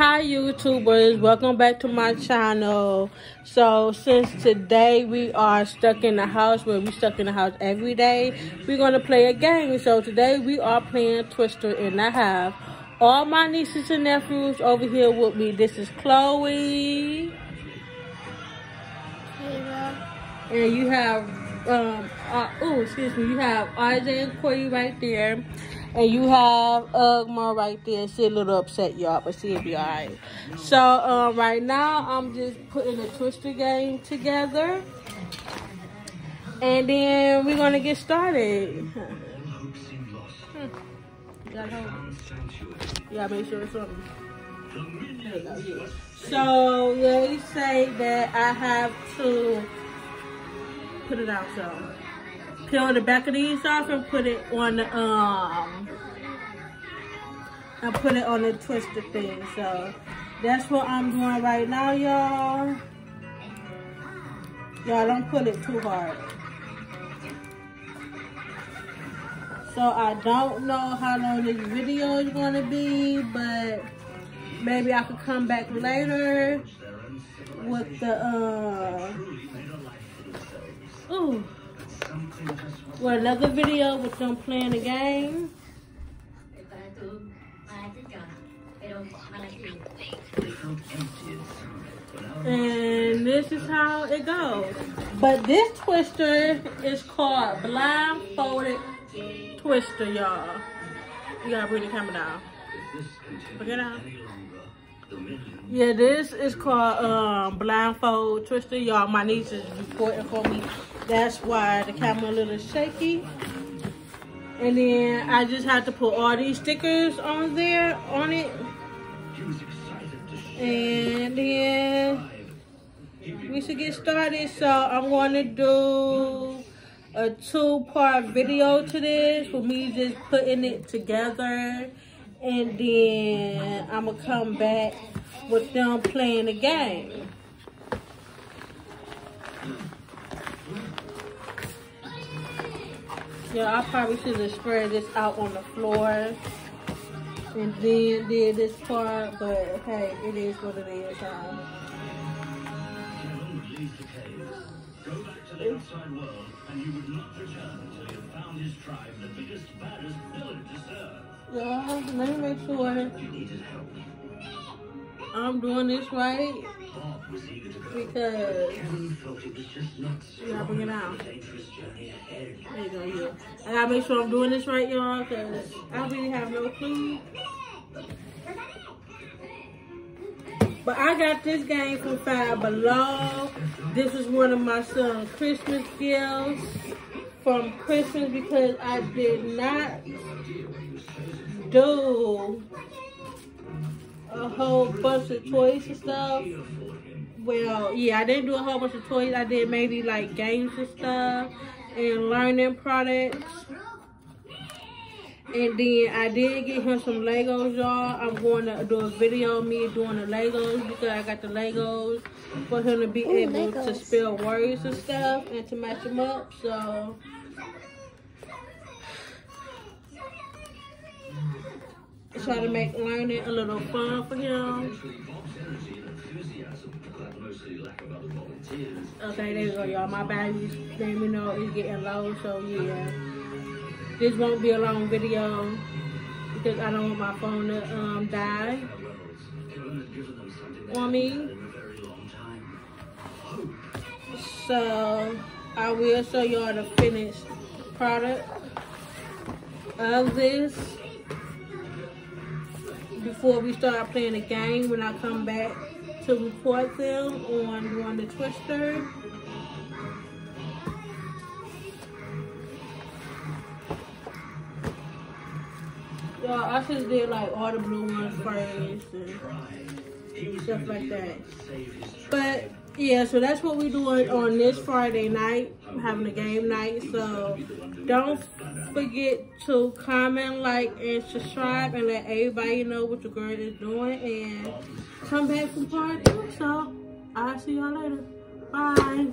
hi YouTubers, welcome back to my channel. So since today we are stuck in the house, where we stuck in the house every day, we're going to play a game. So today we are playing Twister and I have all my nieces and nephews over here with me. This is Chloe. And you have, um, uh, oh, excuse me, you have RJ and Corey right there. And you have Ugma right there. She a little upset, y'all, but she'll be alright. So, um, right now, I'm just putting a Twister game together. And then we're going to get started. Hmm. You hold You make sure it's on. Yeah. So, they say that I have to put it out, so peel the back of these off and put it on the, um, I put it on the twister thing. So that's what I'm doing right now, y'all. Y'all don't pull it too hard. So I don't know how long this video is going to be, but maybe I could come back later with the, uh, ooh with another video with them playing the game. And this is how it goes. But this twister is called blindfolded twister, y'all. You gotta bring the camera down. Bring it down. Yeah, this is called um, blindfold twister. Y'all, my niece is recording for me. That's why the camera a little shaky. And then I just had to put all these stickers on there, on it. And then we should get started. So I'm going to do a two-part video to this with me just putting it together. And then I'm to come back with them playing the game. Yeah, I probably should have spread this out on the floor and then did this part, but hey, it is what it is. Outside world, and you would not return until you found his tribe the biggest, baddest villain to serve. Yeah, let me make sure. You needed help. I'm doing this right because gotta bring it out. There you go, yeah. I gotta make sure I'm doing this right, y'all, because I really have no clue. But I got this game from Five Below. This is one of my son's Christmas gifts from Christmas because I did not do a whole bunch of toys and stuff. Well, yeah, I didn't do a whole bunch of toys. I did maybe like games and stuff and learning products. And then I did get him some Legos, y'all. I'm going to do a video of me doing the Legos because I got the Legos for him to be Ooh, able Legos. to spell words and stuff and to match them up. So try to make learning a little fun for him. Okay, there you go, y'all. My battery's letting me know it's getting low, so yeah. This won't be a long video because I don't want my phone to um, die on me. So, I will show y'all the finished product of this before we start playing the game when I come back to report them on doing the twister. I just did like all the blue ones first and stuff like that. But yeah, so that's what we're doing on this Friday night. having a game night. So don't forget to comment, like, and subscribe and let everybody know what your girl is doing. And come back for part two. So I'll see y'all later. Bye.